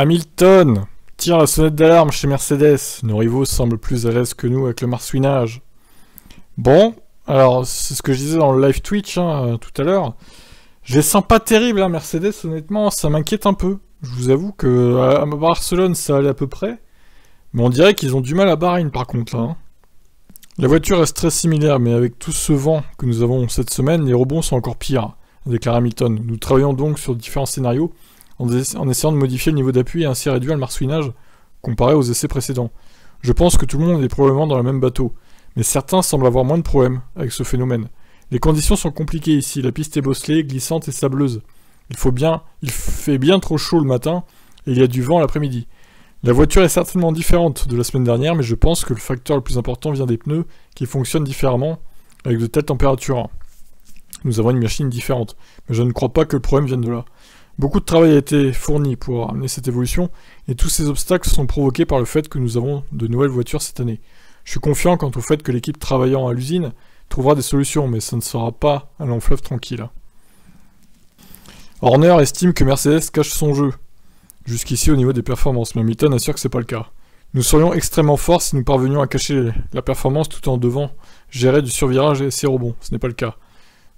Hamilton Tire la sonnette d'alarme chez Mercedes. Nos rivaux semblent plus à l'aise que nous avec le marsouinage. Bon, alors c'est ce que je disais dans le live Twitch hein, tout à l'heure. Je les sens pas terribles, hein, Mercedes, honnêtement, ça m'inquiète un peu. Je vous avoue que à Barcelone ça allait à peu près. Mais on dirait qu'ils ont du mal à Bahreïn par contre. Hein. La voiture reste très similaire, mais avec tout ce vent que nous avons cette semaine, les rebonds sont encore pires, déclare Hamilton. Nous travaillons donc sur différents scénarios en, essayant de modifier le niveau d'appui et ainsi réduire le marsouinage comparé aux essais précédents. Je pense que tout le monde est probablement dans le même bateau, mais certains semblent avoir moins de problèmes avec ce phénomène. Les conditions sont compliquées ici, la piste est bosselée, glissante et sableuse. Il faut bien, il fait bien trop chaud le matin et il y a du vent l'après-midi. La voiture est certainement différente de la semaine dernière, mais je pense que le facteur le plus important vient des pneus qui fonctionnent différemment avec de telles températures. Nous avons une machine différente, mais je ne crois pas que le problème vienne de là. Beaucoup de travail a été fourni pour amener cette évolution, et tous ces obstacles sont provoqués par le fait que nous avons de nouvelles voitures cette année. Je suis confiant quant au fait que l'équipe travaillant à l'usine trouvera des solutions, mais ça ne sera pas un long fleuve tranquille. Horner estime que Mercedes cache son jeu, jusqu'ici au niveau des performances, mais Hamilton assure que c'est pas le cas. Nous serions extrêmement forts si nous parvenions à cacher la performance tout en devant gérer du survirage et ses rebonds. Ce n'est pas le cas.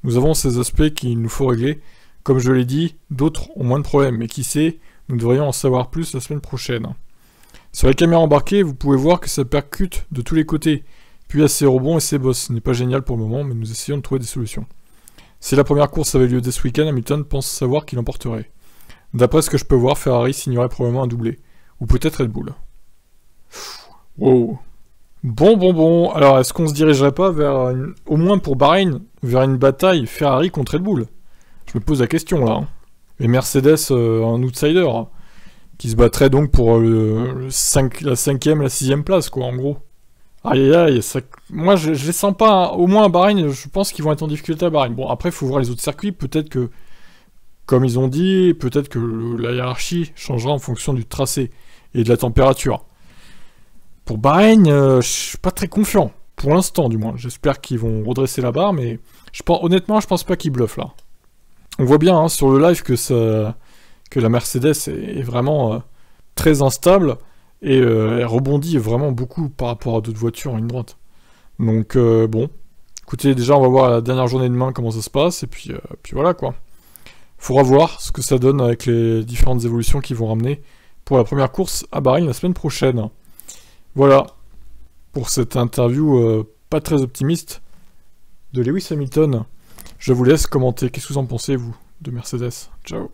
Nous avons ces aspects qu'il nous faut régler. Comme je l'ai dit, d'autres ont moins de problèmes, mais qui sait, nous devrions en savoir plus la semaine prochaine. Sur la caméra embarquée, vous pouvez voir que ça percute de tous les côtés, puis à ses rebonds et ses bosses. Ce n'est pas génial pour le moment, mais nous essayons de trouver des solutions. Si la première course avait lieu dès ce week-end, Hamilton pense savoir qu'il emporterait. D'après ce que je peux voir, Ferrari signerait probablement un doublé. Ou peut-être Red Bull. Wow. Bon, bon, bon. Alors, est-ce qu'on se dirigerait pas vers, au moins pour Bahreïn, vers une bataille Ferrari contre Red Bull? Je me pose la question là. Et Mercedes, euh, un outsider, qui se battrait donc pour le, 5, la cinquième, la sixième place, quoi, en gros. Aïe aïe aïe, moi je, je les sens pas, hein. au moins à Bahreïn, je pense qu'ils vont être en difficulté à Bahreïn. Bon, après, il faut voir les autres circuits, peut-être que comme ils ont dit, peut-être que la hiérarchie changera en fonction du tracé et de la température. Pour Bahreïn, euh, je suis pas très confiant. Pour l'instant, du moins. J'espère qu'ils vont redresser la barre, mais honnêtement, je pense pas qu'ils bluffent là. On voit bien hein, sur le live que, la Mercedes est, vraiment euh, très instable et euh, elle rebondit vraiment beaucoup par rapport à d'autres voitures en ligne droite. Donc bon, écoutez, déjà on va voir la dernière journée de demain comment ça se passe et puis, voilà quoi. Faudra voir ce que ça donne avec les différentes évolutions qu'ils vont ramener pour la première course à Bahreïn la semaine prochaine. Voilà pour cette interview euh, pas très optimiste de Lewis Hamilton. Je vous laisse commenter. Qu'est-ce que vous en pensez, vous, de Mercedes? Ciao